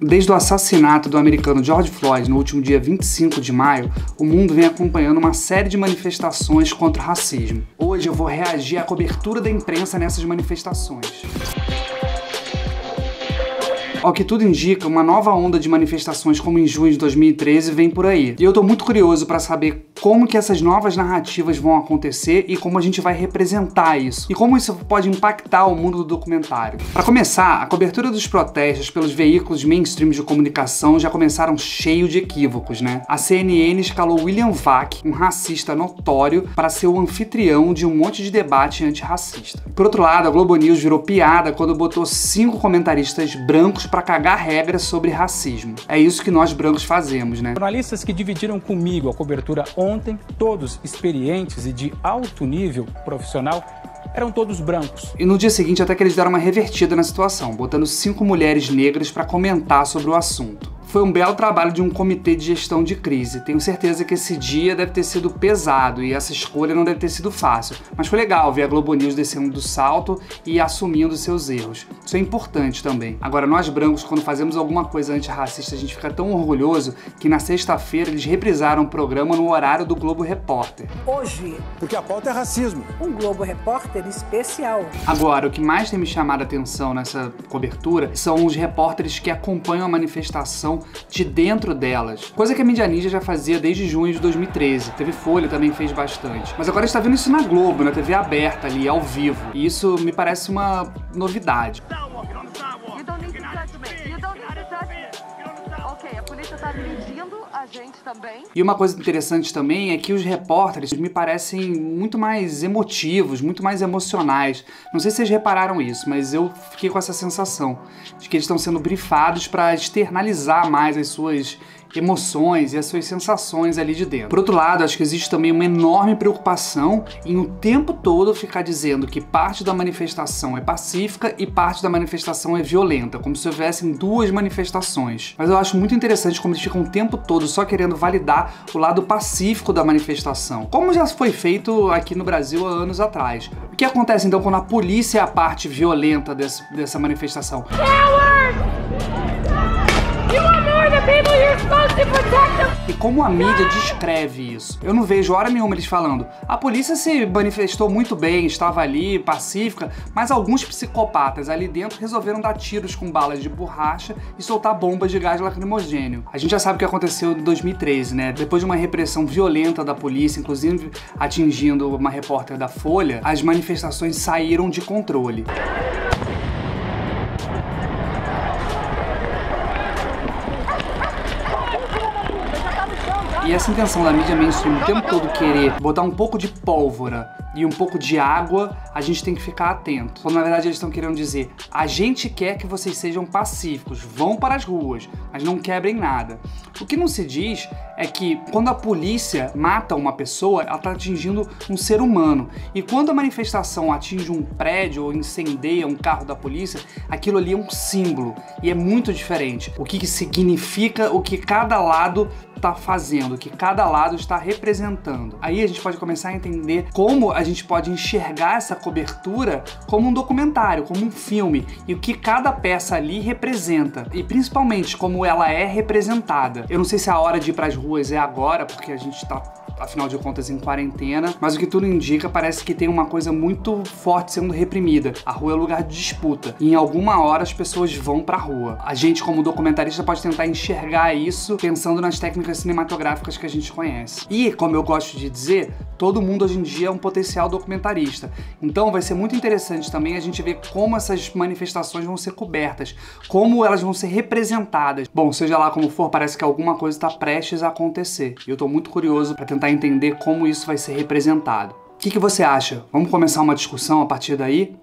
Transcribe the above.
Desde o assassinato do americano George Floyd no último dia 25 de maio, o mundo vem acompanhando uma série de manifestações contra o racismo. Hoje eu vou reagir à cobertura da imprensa nessas manifestações. Ao que tudo indica, uma nova onda de manifestações como em junho de 2013 vem por aí. E eu tô muito curioso para saber como que essas novas narrativas vão acontecer e como a gente vai representar isso. E como isso pode impactar o mundo do documentário. Para começar, a cobertura dos protestos pelos veículos mainstream de comunicação já começaram cheio de equívocos, né? A CNN escalou William Vac, um racista notório, para ser o anfitrião de um monte de debate antirracista. Por outro lado, a Globo News virou piada quando botou cinco comentaristas brancos para cagar regras sobre racismo. É isso que nós brancos fazemos, né? Jornalistas que dividiram comigo a cobertura ontem, todos experientes e de alto nível profissional, eram todos brancos. E no dia seguinte até que eles deram uma revertida na situação, botando cinco mulheres negras para comentar sobre o assunto. Foi um belo trabalho de um comitê de gestão de crise. Tenho certeza que esse dia deve ter sido pesado e essa escolha não deve ter sido fácil. Mas foi legal ver a Globo News descendo do salto e assumindo seus erros. Isso é importante também. Agora, nós brancos, quando fazemos alguma coisa antirracista, a gente fica tão orgulhoso que na sexta-feira eles reprisaram o programa no horário do Globo Repórter. Hoje. Porque a pauta é racismo. Um Globo Repórter especial. Agora, o que mais tem me chamado a atenção nessa cobertura são os repórteres que acompanham a manifestação de dentro delas. Coisa que a mídia ninja já fazia desde junho de 2013. TV Folha também fez bastante. Mas agora está vendo isso na Globo, na TV aberta ali, ao vivo. E isso me parece uma novidade. E uma coisa interessante também é que os repórteres me parecem muito mais emotivos, muito mais emocionais. Não sei se vocês repararam isso, mas eu fiquei com essa sensação de que eles estão sendo brifados para externalizar mais as suas emoções e as suas sensações ali de dentro. Por outro lado, acho que existe também uma enorme preocupação em o tempo todo ficar dizendo que parte da manifestação é pacífica e parte da manifestação é violenta, como se houvessem duas manifestações. Mas eu acho muito interessante como eles ficam o tempo todo só querendo validar o lado pacífico da manifestação, como já foi feito aqui no Brasil há anos atrás. O que acontece então quando a polícia é a parte violenta desse, dessa manifestação? E como a mídia descreve isso? Eu não vejo hora nenhuma eles falando. A polícia se manifestou muito bem, estava ali, pacífica, mas alguns psicopatas ali dentro resolveram dar tiros com balas de borracha e soltar bombas de gás lacrimogênio. A gente já sabe o que aconteceu em 2013, né? Depois de uma repressão violenta da polícia, inclusive atingindo uma repórter da Folha, as manifestações saíram de controle. E essa intenção da mídia mainstream o tempo todo querer botar um pouco de pólvora e um pouco de água, a gente tem que ficar atento. Quando na verdade eles estão querendo dizer: a gente quer que vocês sejam pacíficos, vão para as ruas, mas não quebrem nada. O que não se diz é que quando a polícia mata uma pessoa, ela está atingindo um ser humano. E quando a manifestação atinge um prédio ou incendeia um carro da polícia, aquilo ali é um símbolo e é muito diferente. O que, que significa o que cada lado está fazendo, o que cada lado está representando. Aí a gente pode começar a entender como a gente pode enxergar essa cobertura como um documentário, como um filme, e o que cada peça ali representa, e principalmente como ela é representada. Eu não sei se a hora de ir para as ruas é agora, porque a gente está afinal de contas em quarentena, mas o que tudo indica parece que tem uma coisa muito forte sendo reprimida. A rua é lugar de disputa. E em alguma hora as pessoas vão pra rua. A gente, como documentarista, pode tentar enxergar isso pensando nas técnicas cinematográficas que a gente conhece. E, como eu gosto de dizer, todo mundo hoje em dia é um potencial documentarista. Então vai ser muito interessante também a gente ver como essas manifestações vão ser cobertas, como elas vão ser representadas. Bom, seja lá como for, parece que alguma coisa está prestes a acontecer. E eu tô muito curioso para tentar entender como isso vai ser representado. O que, que você acha? Vamos começar uma discussão a partir daí?